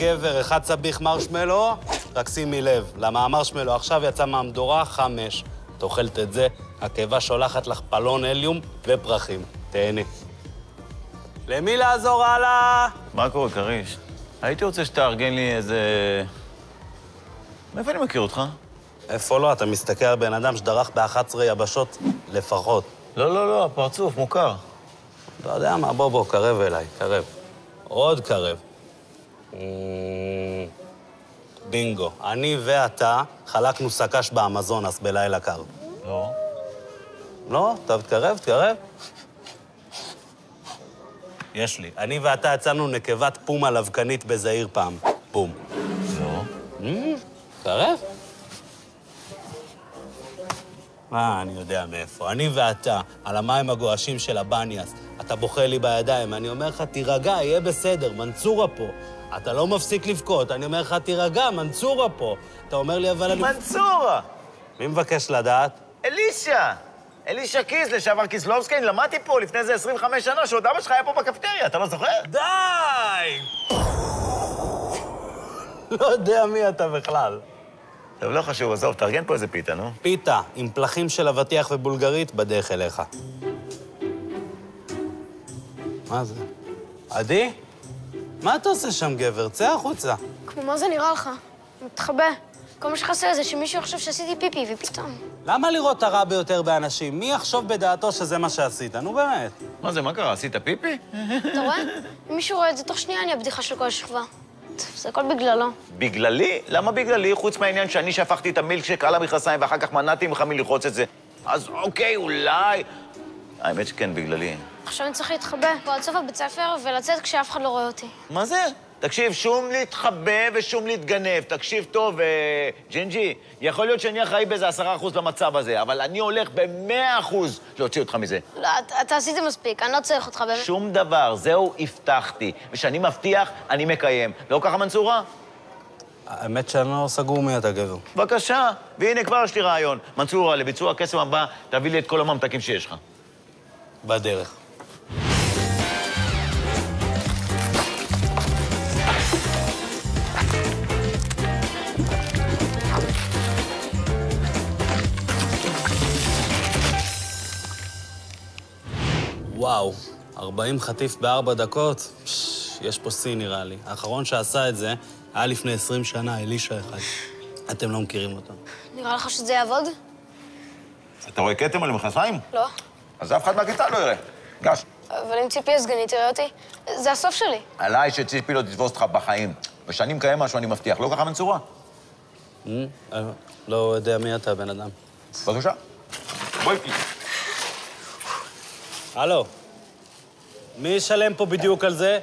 גבר, אחד סביח מרשמלו, רק שימי לב, למה המרשמלו עכשיו יצא מהמדורה חמש. את אוכלת את זה, הקיבה שולחת לך פלון הליום ופרחים. תהני. למי לעזור הלאה? מה קורה, כריש? הייתי רוצה שתארגן לי איזה... מאיפה אני מכיר אותך? איפה לא? אתה מסתכל על בן אדם שדרך ב-11 יבשות לפחות. לא, לא, לא, הפרצוף, מוכר. לא יודע מה, בוא, בוא, קרב אליי, קרב. עוד קרב. אמ, בינגו. אני ואתה חלקנו סק"ש באמזונס בלילה קר. לא. לא? טוב, תקרב, תקרב. יש לי. אני ואתה יצאנו נקבת פומה לבקנית בזעיר פעם. פום. לא. אמ, תקרב. מה, אני יודע מאיפה. אני ואתה, על המים הגועשים של הבניאס. אתה בוכה לי בידיים, אני אומר לך, תירגע, יהיה בסדר, מנצורה פה. אתה לא מפסיק לבכות, אני אומר לך, תירגע, מנצורה פה. אתה אומר לי, אבל אני... מנסורה! מי מבקש לדעת? אלישע! אלישע קיס, לשעבר קיסלובסקי, אני למדתי פה לפני איזה 25 שנה, שעוד אבא שלך היה פה בקפטריה, אתה לא זוכר? די! לא יודע מי אתה בכלל. טוב, לא חשוב, עזוב, תארגן פה איזה פיתה, נו. פיתה עם פלחים של אבטיח ובולגרית בדרך אליך. מה זה? עדי? מה אתה עושה שם, גבר? צא החוצה. כמו מה זה נראה לך? מתחבא. כל מה שחסר זה שמישהו יחשוב שעשיתי פיפי, ופתאום... למה לראות את הרע ביותר באנשים? מי יחשוב בדעתו שזה מה שעשית? נו, באמת. מה זה, מה קרה? עשית פיפי? אתה רואה? אם מישהו רואה את זה, תוך שנייה אני הבדיחה של כל השכבה. זה הכל בגללו. בגללי? למה בגללי? חוץ מהעניין שאני שפכתי את המילקשק על המכנסיים ואחר כך מנעתי ממך מלחוץ את זה. אז אוקיי, אולי... האמת שכן, בגללי. עכשיו אני צריך להתחבא פה עד סוף הבית ספר ולצאת כשאף אחד לא רואה אותי. מה זה? תקשיב, שום להתחבא ושום להתגנב. תקשיב טוב, אה, ג'ינג'י, יכול להיות שאני אחראי באיזה עשרה אחוז למצב הזה, אבל אני הולך במאה אחוז להוציא אותך מזה. לא, אתה, אתה עשית מספיק, אני לא צריך אותך באמת. שום דבר, זהו, הבטחתי. וכשאני מבטיח, אני מקיים. לא ככה, מנסורה? האמת שאני לא סגור מי אתה, גבר. בבקשה. והנה, כבר יש לי רעיון. מנסורה, לביצוע הקסם הבא, תביא לי את כל הממתקים שיש לך. בדרך. וואו, 40 חטיף בארבע דקות? פש, יש פה שיא נראה לי. האחרון שעשה את זה היה לפני 20 שנה, אלישע אחד. אתם לא מכירים אותו. נראה לך שזה יעבוד? אתה רואה כתם על המכנסיים? לא. אז אף אחד מהכיתה לא יראה. גש. אבל אם ציפי הסגנית תראה אותי, זה הסוף שלי. עליי שציפי לא תתפוס אותך בחיים. ושאני מקיים משהו, אני מבטיח. לא ככה מנסורה? אה, לא יודע מי אתה, בן אדם. בבקשה. בואי. הלו, מי ישלם פה בדיוק על זה?